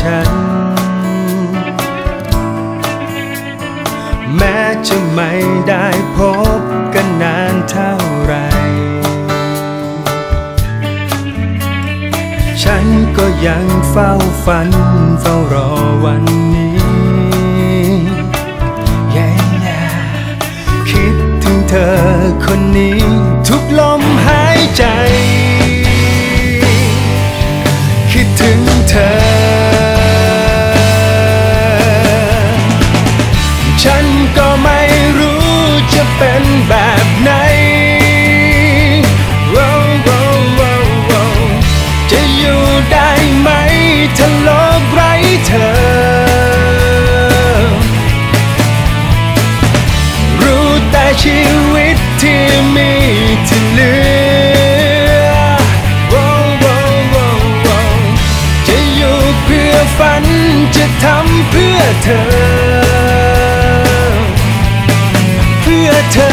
ฉัน แม้จะไม่ได้พบกันนานเท่าไร ฉันก็ยังเฝ้าฝัน เฝ้ารอวันนี้ yeah, yeah คิดถึงเธอคนนี้ทุกลมหายใจ คิดถึงเธอ เป็นแบบไหนจะอยู่ได้ไหมถ้าโลกไร้เธอ รู้แต่ชีวิตที่มีที่เหลือจะอยู่เพื่อฝันจะทำเพื่อเธอ พื่อเธอ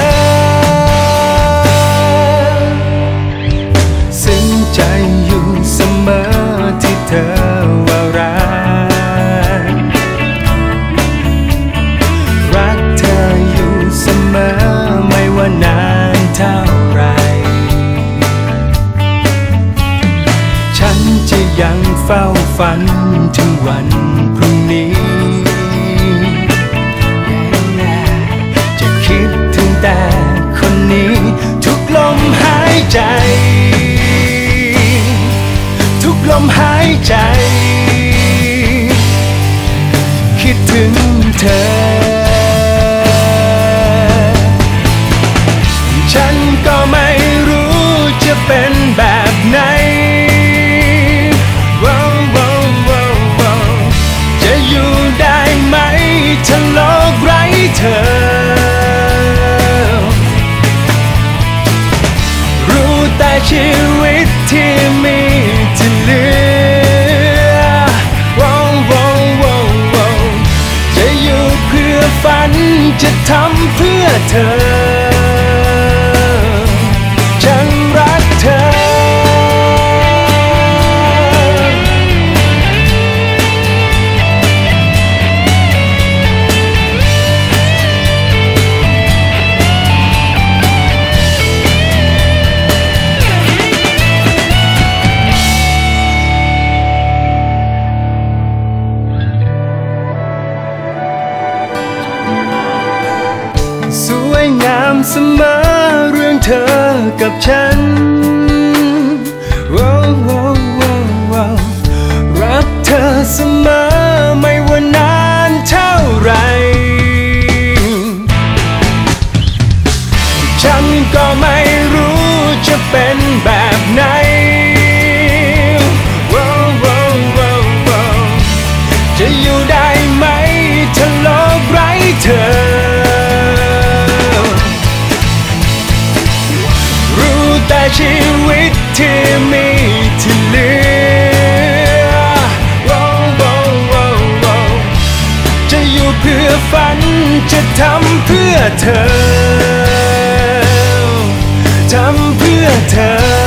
ซึ้งใจอยู่เสมอที่เธอว่ารัก รักเธออยู่เสมอไม่ว่านานเท่าไร ฉันจะยังเฝ้าฝันถึงวัน ใจ คิดถึงเธอ ฉันก็ไม่รู้จะเป็นแบบไหนจะอยู่ได้ไหมถ้าโลกไร้เธอรู้แต่ชีวิตที่มีที่เหลือ ฝันจะทำเพื่อเธอ เสมอเรื่องเธอกับฉัน เพื่อฝันจะทำเพื่อเธอ ทำเพื่อเธอ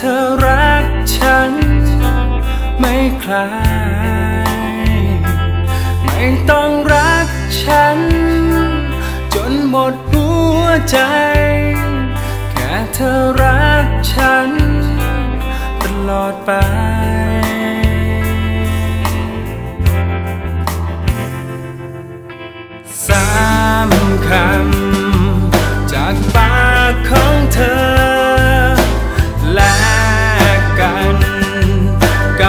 เธอรักฉัน ไม่คลาย ไม่ต้องรักฉัน จนหมดหัวใจ แค่เธอรักฉัน ตลอดไปสามคำจากปากของเธอ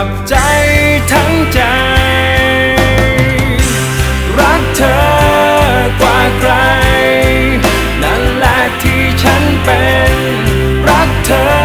กับใจทั้งใจ รักเธอกว่าใคร นั่นแหละที่ฉันเป็น รักเธอ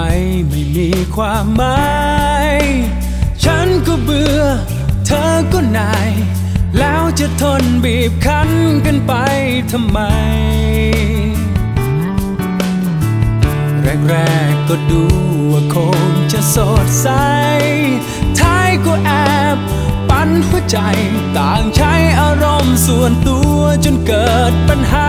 ไม่มีความหมาย ฉันก็เบื่อ เธอก็นาย แล้วจะทนบีบคั้นกันไปทำไม แรกๆก็ดูว่าคงจะสดใส ท้ายก็แอบปั่นหัวใจ ต่างใช้อารมณ์ส่วนตัวจนเกิดปัญหา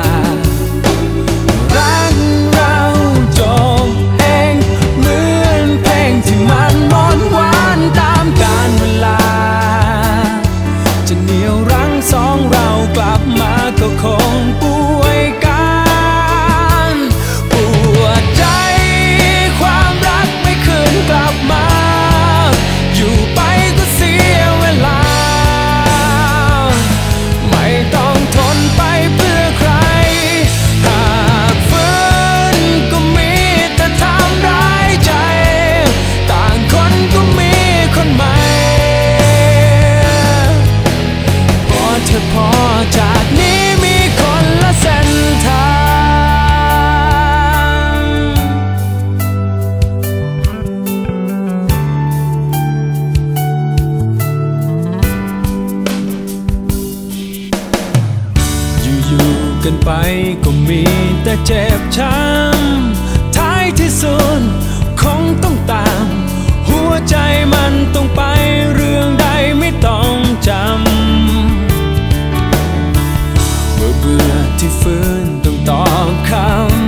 จ็บช้ำท้ายที่สุดคงต้องตาม หัวใจมันต้องไปเรื่องใดไม่ต้องจำเมื่อเบื่อที่ฟื้นต้องตอบคำ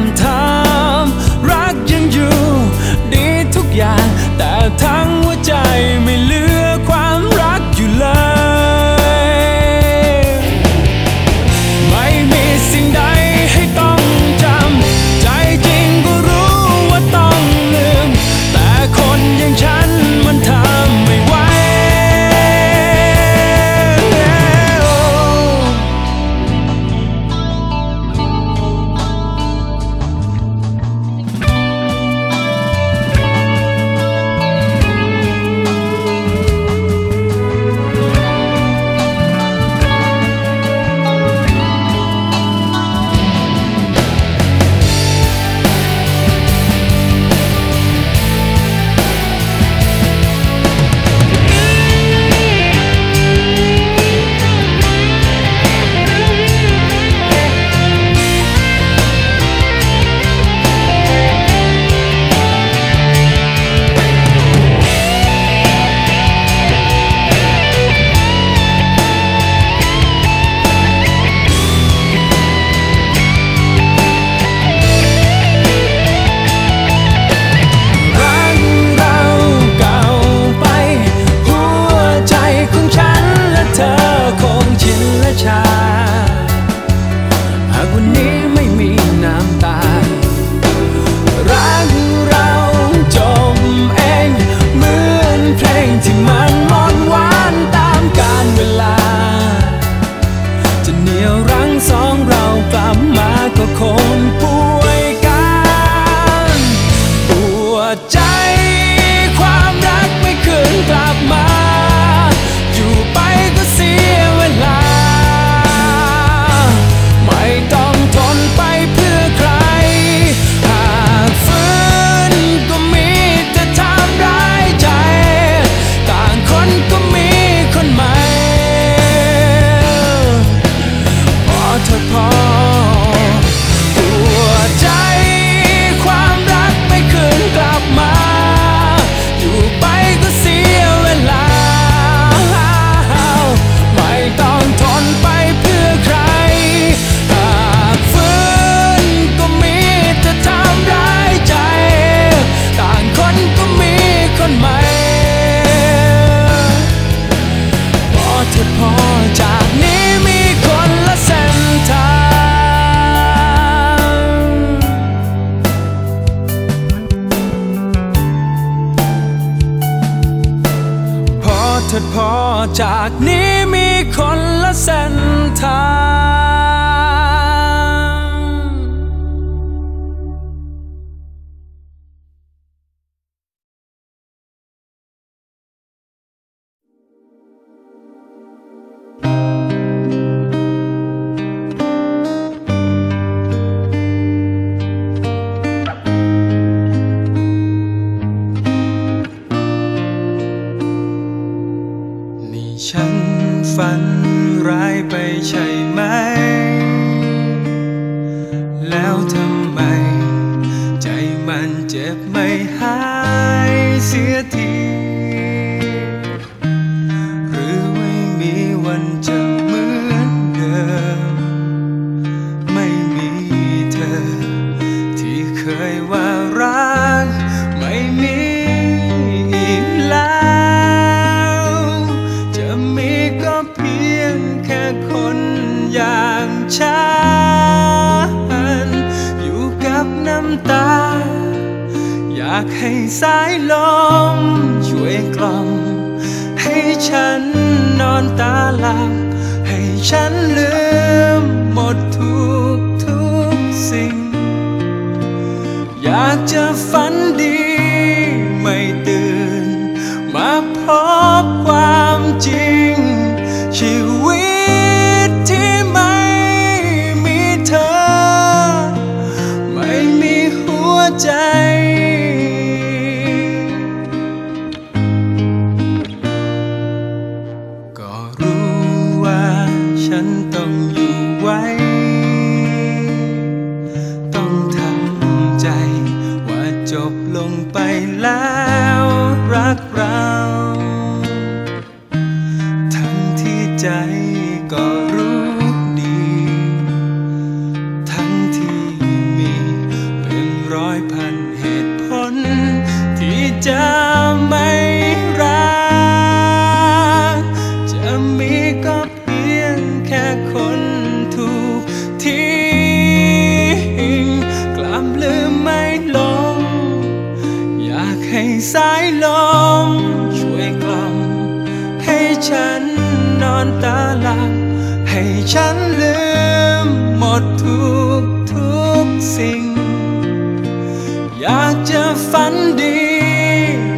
อยากจะฝันดี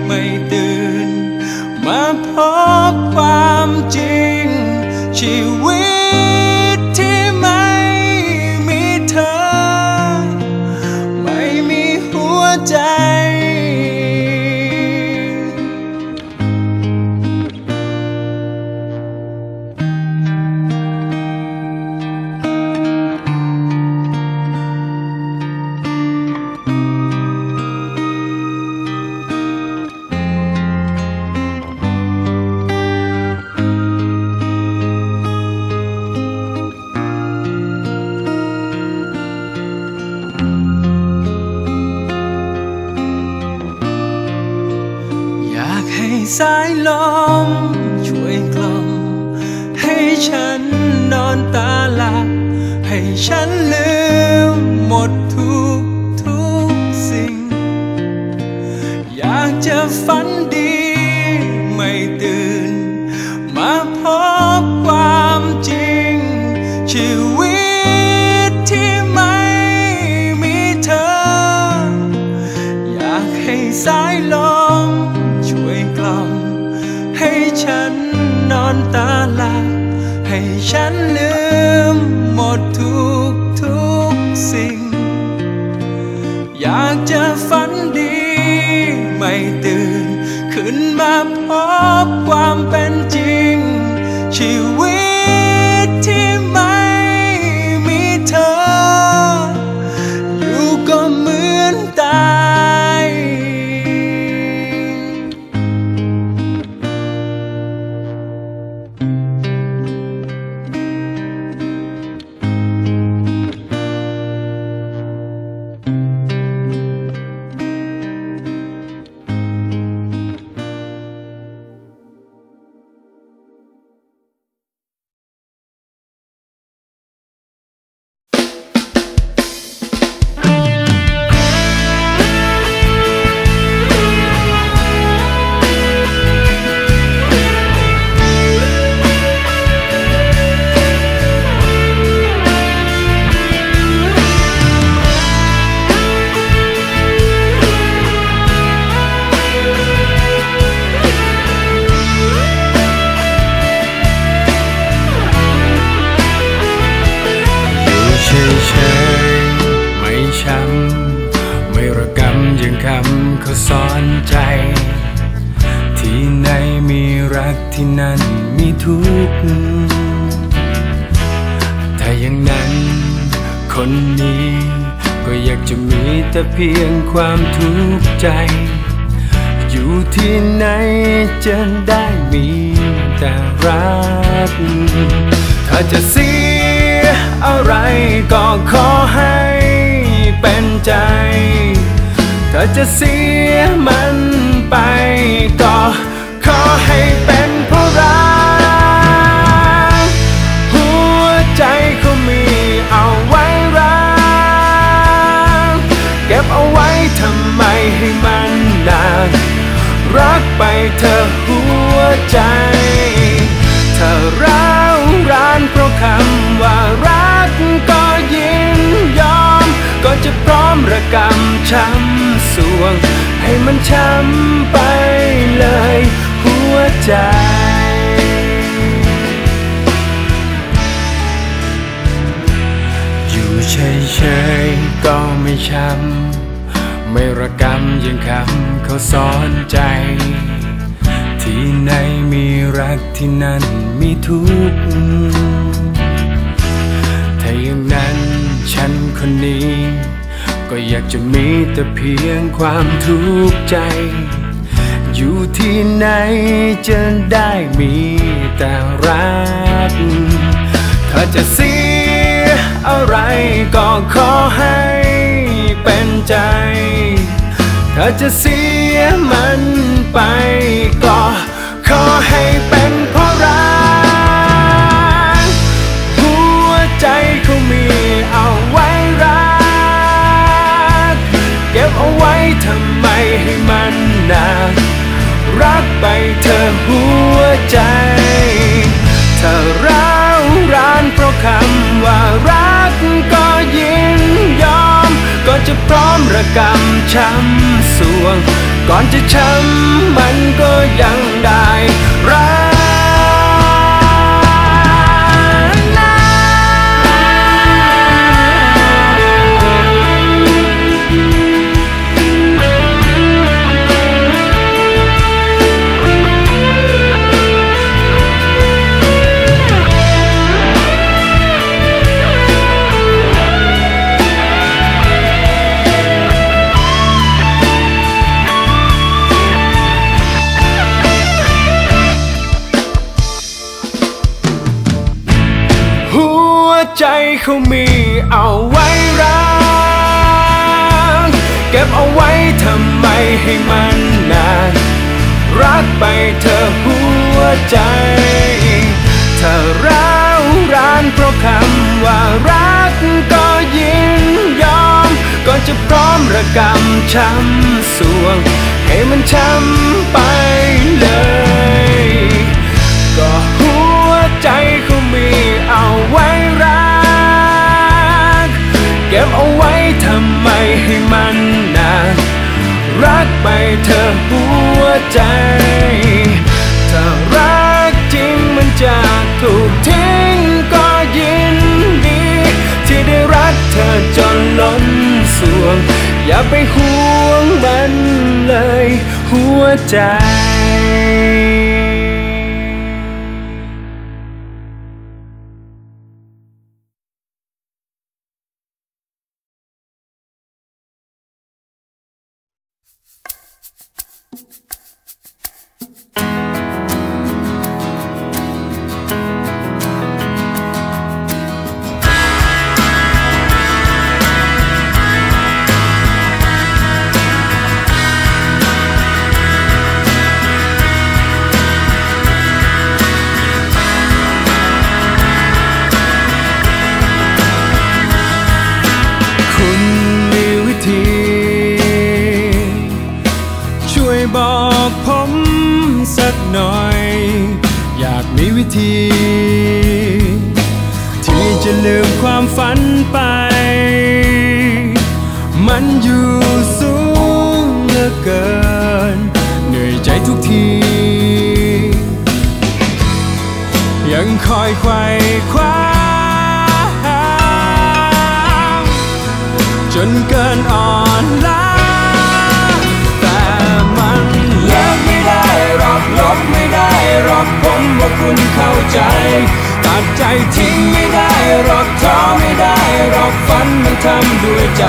ไม่ตื่น มาพบความจริงชีว ก็ไม่ช้ำไม่ระกำยังคำเขาสอนใจ ที่ไหนมีรักที่นั่นมีทุกข์ถ้าอย่างนั้นฉันคนนี้ ก็อยากจะมีแต่เพียงความทุกข์ใจ อยู่ที่ไหนจะได้มีแต่รักถ้าจะเสียอะไรก็ขอให้ ใจถ้าจะเสียมันไปก็ขอให้เป็นเพราะรักหัวใจเขามีเอาไว้รัก เก็บเอาไว้ทำไมให้มันนานรักไปเธอหัวใจถ้าร้าวรานเพราะคำว่ารัก จะพร้อมระกำช้ำสวง ก่อนจะช้ำมันก็ยังได้รัก เขามีเอาไว้รัก เก็บเอาไว้ทำไมให้มันนานรักไปเธอหัวใจถ้าร้าวรานเพราะคำว่ารักก็ยินยอม ก็จะพร้อมระกำช้ำสวง ให้มันช้ำไปเลย ก็หัวใจเขามีเอาไว้ ก็บเอาไว้ทำไมให้มันนานรักไปเธอหัวใจ ถ้ารักจริงมันจะถูกทิ้งก็ยินดี ที่ได้รักเธอจนล้นสวง อย่าไปห่วงมันเลยหัวใจ จนเกินอ่อนล้าแต่มันเลิกไม่ได้หรอกลบไม่ได้หรคุณเข้าใจ ตัดใจทิ้งไม่ได้หรอกท้อไม่ได้หรอกฝันมันทำด้วยใจ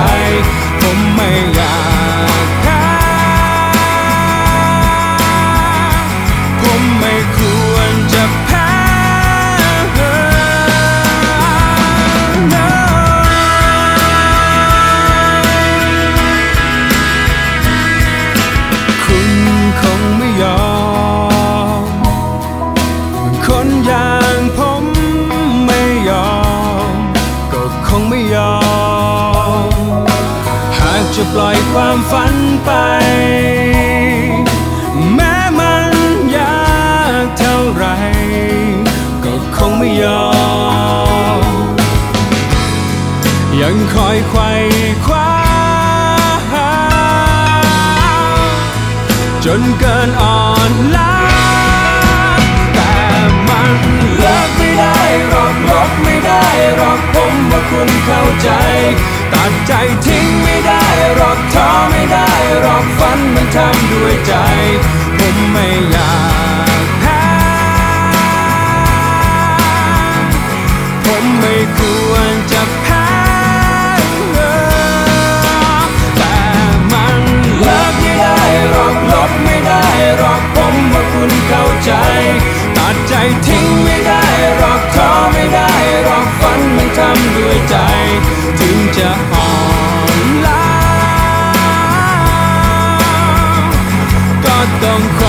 ผมไม่อยากแพ้ผมไม่ จะปล่อยความฝันไป แม้มันยากเท่าไร ก็คงไม่ยอม ยังคอยไขว่คว้าจนเกินอ่อนล้าแต่มันเลิกไม่ได้หรอกลบไม่ได้หรอก ว่าคุณเข้าใจ ตัดใจทิ้งไม่ได้หรอกท้อไม่ได้หรอกฝันมันทำด้วยใจ ผมไม่อยากแพ้ผมไม่ควรจะแพ้แต่มันเลิกไม่ได้รอกลบไม่ได้รอกผมว่าคุณเข้าใจ ตัดใจทิ้งไม่ได้หรอกท้อไม่ได้ำด้วยใจ ถึงจะอ่อนล้าก็ต้องใคร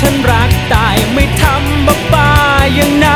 ฉันรักตายไม่ทำบ้าๆอย่างนั้น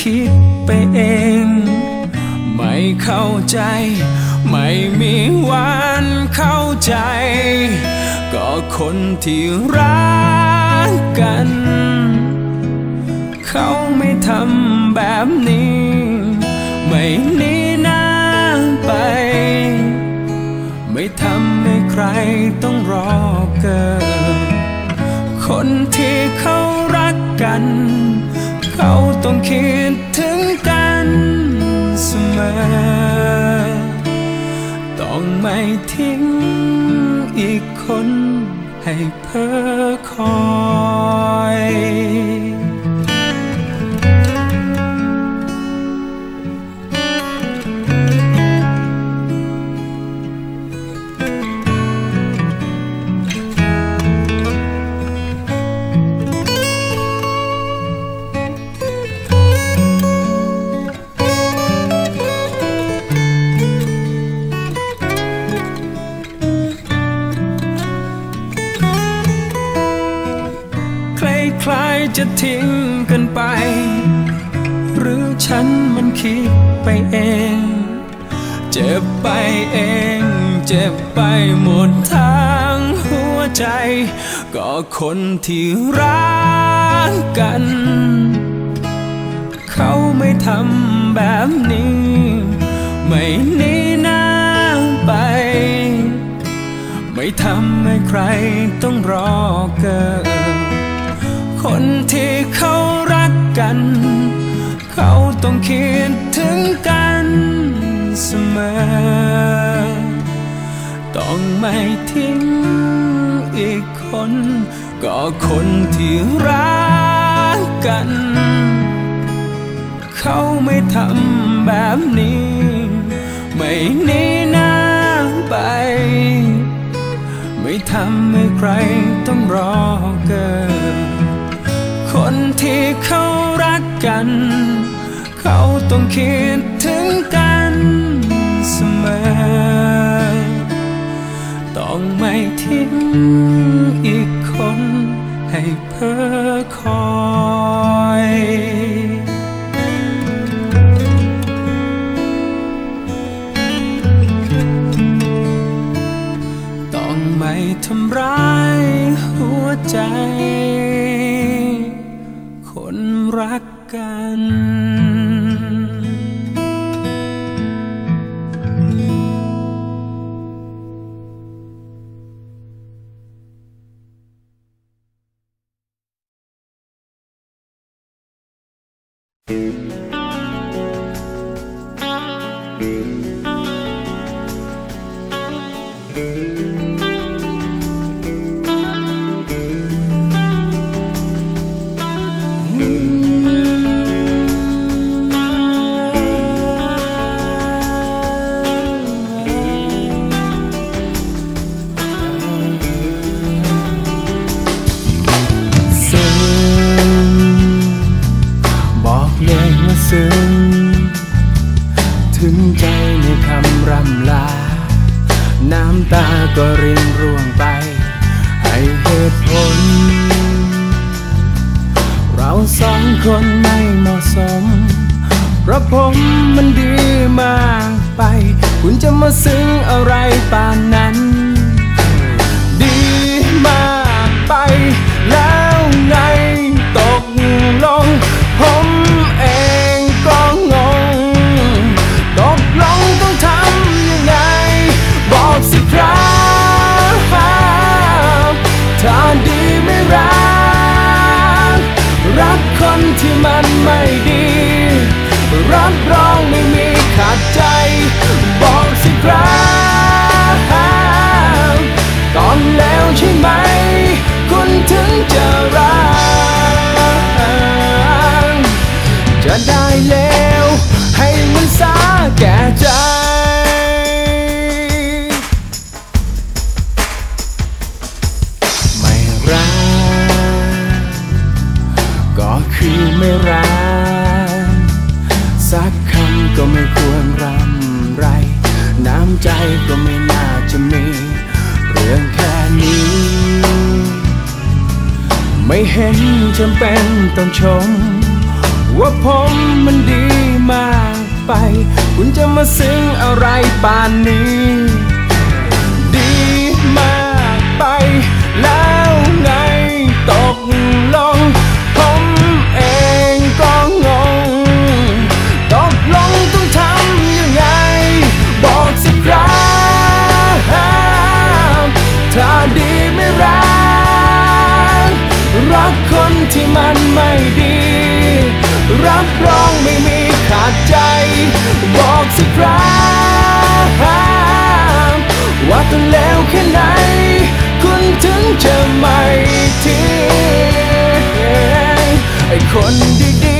คิดไปเอง ไม่เข้าใจ ไม่มีวันเข้าใจ ก็คนที่รักกัน เขาไม่ทำแบบนี้ ไม่นีหน้าไป ไม่ทำให้ใครต้องรอเกิดคนที่เขารักกัน เขา ต้องคิดถึงกันเสมอ ต้องไม่ทิ้งอีกคนให้เพ้อคอย จะทิ้งกันไป หรือฉันมันคิดไปเอง เจ็บไปเอง เจ็บไปหมดทางหัวใจ ก็คนที่รักกัน เขาไม่ทำแบบนี้ ไม่นีหน้าไป ไม่ทำให้ใครต้องรอเกิด คนที่เขารักกัน เขาต้องคิดถึงกันเสมอ ต้องไม่ทิ้งอีกคน ก็คนที่รักกัน เขาไม่ทำแบบนี้ ไม่นีหน้าไปไม่ทำให้ใครต้องรอเกิน คนที่เขารักกัน เขาต้องคิดถึงกันเสมอ ต้องไม่ทิ้งอีกคน ให้เพ้อคอยต้องไม่ทำร้ายหัวใจ รักกันซึ้ ก็ไม่ควรรำไร น้ำใจก็ไม่น่าจะมี เรื่องแค่นี้ ไม่เห็นจำเป็นต้องชม ว่าผมมันดีมากไป คุณจะมาซึ้งอะไรป่านนี้ ดีมากไปแล้ว ที่มันไม่ดี รับรองไม่มีขาดใจ บอกสิครับว่าต้องแล้วแค่ไหน คุณถึงจะไม่ทิ้งไอ้คนดี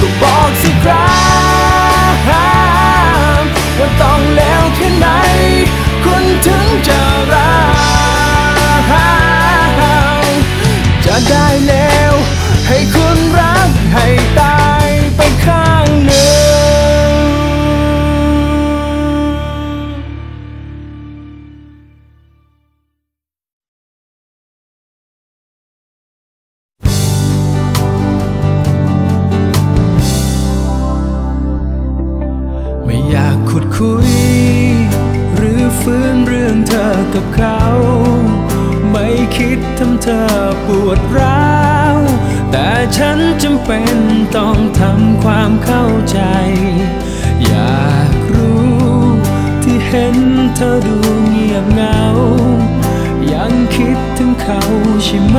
ก็บอกสิครับว่าต้องแล้วแค่ไหน คุณถึงจะรักจะได้แล้วให้คุณรักให้ตา เป็นต้องทำความเข้าใจ อยากรู้ที่เห็นเธอดูเงียบเหงา ยังคิดถึงเขาใช่ไหม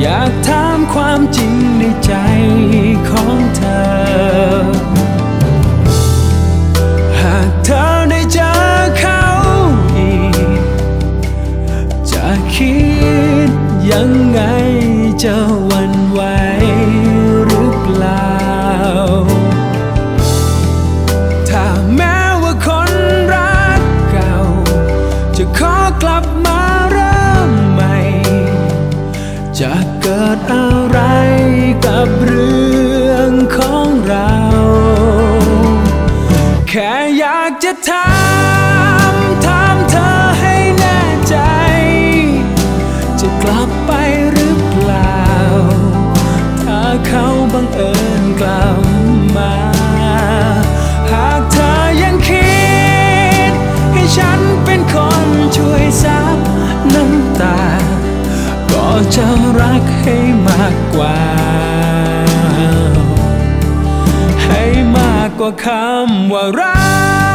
อยากถามความจริงในใจของเธอ หากเธอได้เจอเขาอีก จะคิดยังไงเจะ เขาบังเอิญกลับมา หากเธอยังคิด ให้ฉันเป็นคนช่วยซับน้ำตา ก็จะรักให้มากกว่า ให้มากกว่าคำว่ารัก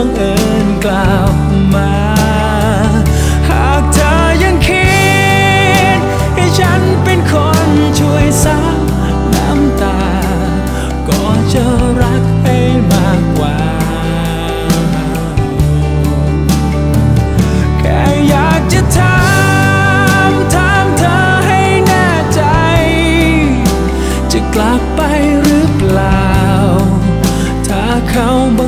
บังเอิญกลับมา หากเธอยังคิด ให้ฉันเป็นคนช่วยซับน้ำตา ก็จะรักให้มากกว่า แค่อยากจะถามถามเธอให้แน่ใจ จะกลับไปหรือเปล่า ถ้าเขาบัง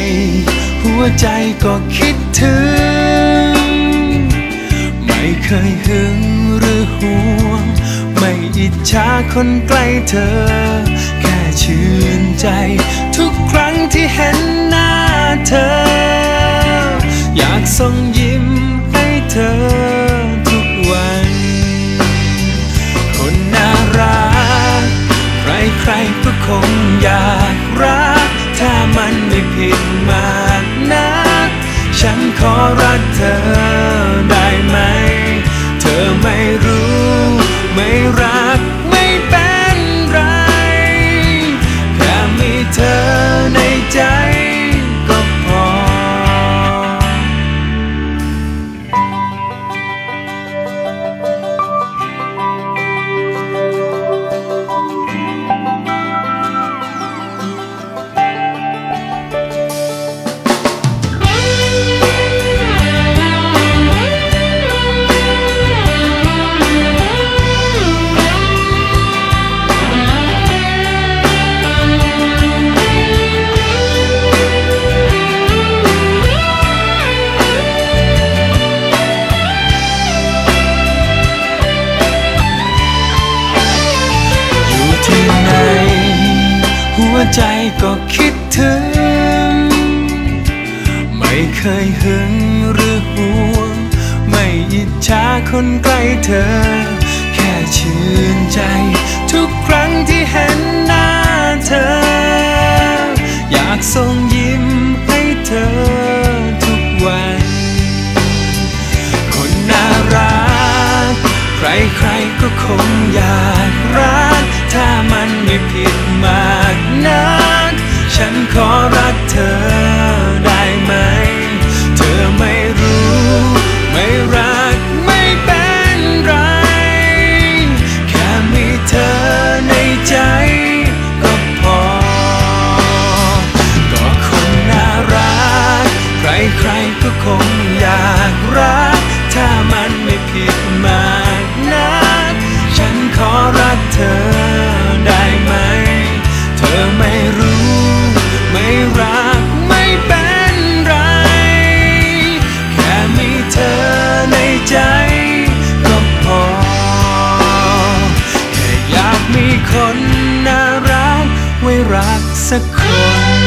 หนหัวใจก็คิดถึง ไม่เคยหึงหรือห่วง ไม่อิจฉาคนใกล้เธอ แค่ชื่นใจ ทุกครั้งที่เห็นหน้าเธอ อยากส่งยิ้มให้เธอทุกวัน คนน่ารัก ใครๆก็คงอยากรัก มันไม่ผิดมากนักฉันขอรักเธอได้ไหม เธอไม่รู้ไม่รัก ก็คิดถึง ไม่เคยหึงหรือห่วง ไม่อิจฉาคนใกล้เธอ แค่ชื่นใจ ทุกครั้งที่เห็นหน้าเธอ อยากส่งยิ้มให้เธอทุกวัน คนน่ารัก ใครๆก็คงอยากรัก ถ้ามันไม่ผิด ฉันขอรักเธอ สักคน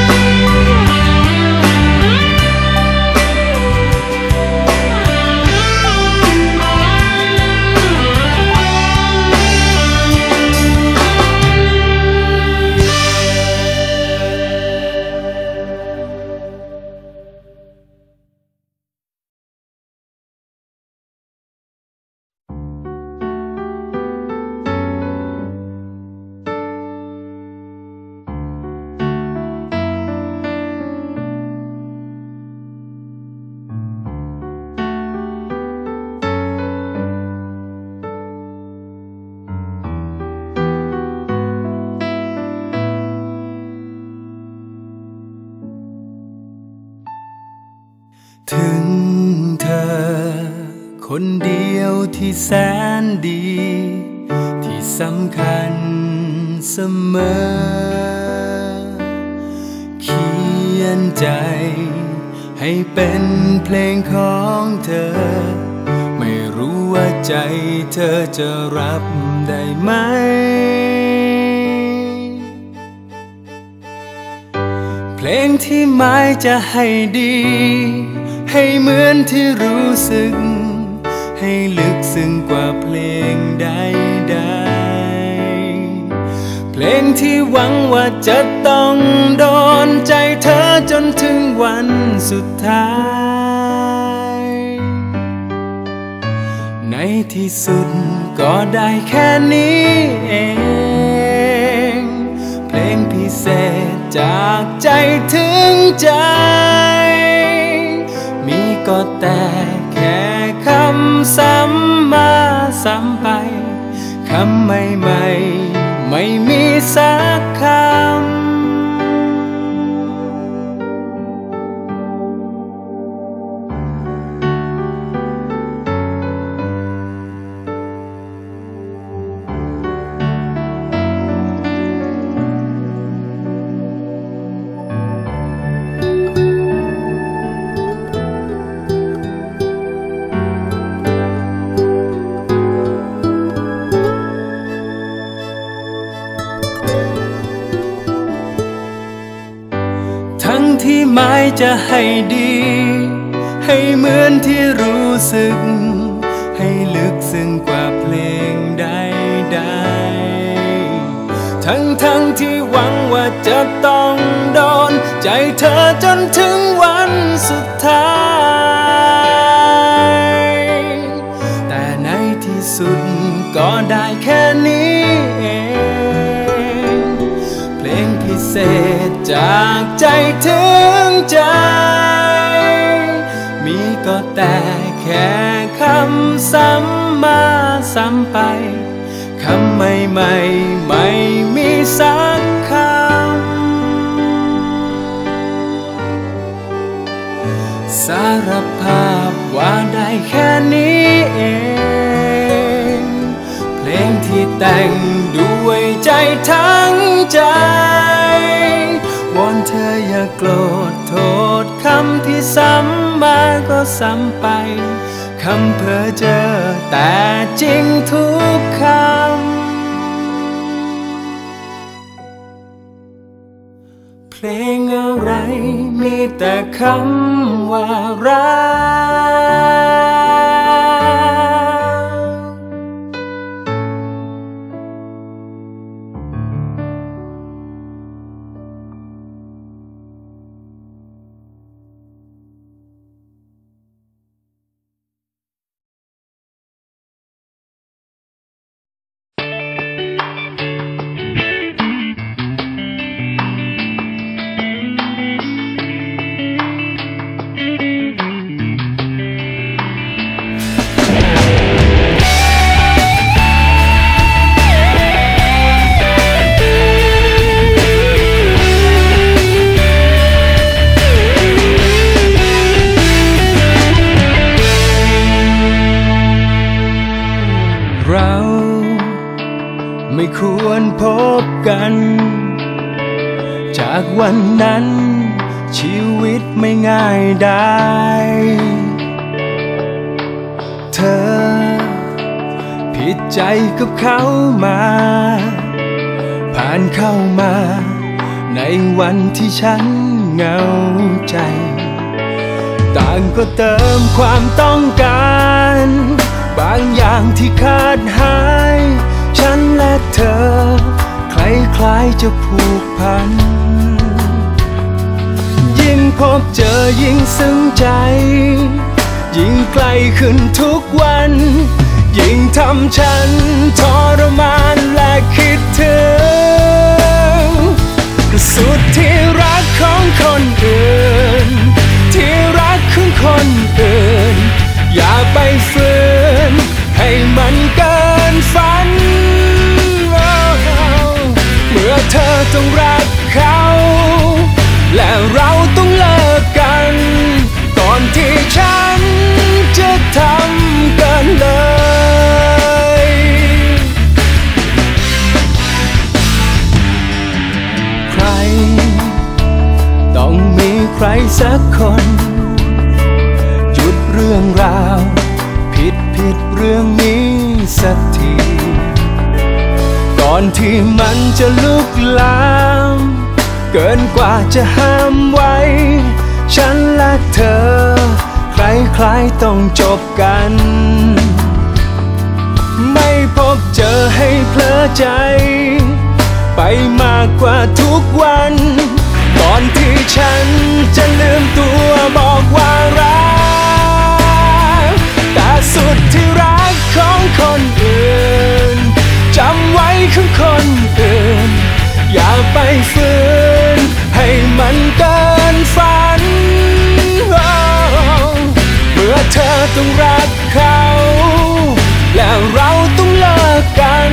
มอ เขียนใจ ให้เป็นเพลงของเธอ ไม่รู้ว่าใจเธอจะรับได้ไหม เพลงที่หมายจะให้ดี ให้เหมือนที่รู้สึก ให้ลึกซึ้งกว่าเพลงใดๆเพล งที่หวังว่าจะต้องโดนใจเธอจนถึงวันสุดท้าย ในที่สุดก็ได้แค่นี้เอง เพลงพิเศษจากใจถึงใจ มีก็แต่แค่คำซ้ำมาซ้ำไปคำใหม่ๆ ไม่มีสักคำ จะให้ดี ให้เหมือนที่รู้สึก ให้ลึกซึ้งกว่าเพลงใดๆทั้งทั้งที่หวังว่าจะต้องโดน ใจเธอจนถึงวันสุดท้าย แต่ในที่สุดก็ได้แค่นี้เองเพลงพิเศษจากใจถึง ใจ มีก็แต่แค่คำซ้ำมาซ้ำไป คำใหม่ๆไม่มีสักคำ สารภาพว่าได้แค่นี้เอง เพลงที่แต่งด้วยใจทั้งใจวอนเธออย่าโกรธ ทษคำที่ซ้ำมาก็ซ้ำไป คำเพ้อเจอแต่จริงทุกคำ เพลงอะไรมีแต่คำว่ารัก นั้น ชีวิตไม่ง่ายได้ เธอ ผิดใจกับเขามา ผ่านเข้ามา ในวันที่ฉันเหงาใจ ต่างก็เติมความต้องการ บางอย่างที่ขาดหาย ฉันและเธอคล้ายๆจะผูกพัน พบเจอยิ่งซึ้งใจ ยิ่งใกล้ขึ้นทุกวัน ยิ่งทำฉันทรมานและคิดถึงสุดที่รักของคนอื่น ที่รักของคนอื่น อย่าไปฝืนให้มันเกินฝัน เมื่อเธอต้องรักเขา และเราต้องเลิกกัน ก่อนที่ฉันจะทำเกินเลย ใคร ต้องมีใครสักคน หยุดเรื่องราว ผิดผิดเรื่องนี้สักที ก่อนที่มันจะลุกลาม เกินกว่าจะห้ามไว้ ฉันและเธอ คล้ายๆต้องจบกัน ไม่พบเจอให้เพลอใจ ไปมากกว่าทุกวันก่อนที่ฉันจะลืมตัวบอกว่ารักแต่สุดที่รักของคนอื่น จำไว้ของคนอื่น อย่าไปฝืน ให้มันเกินฝัน เมื่อเธอต้องรักเขา และเราต้องเลิกกัน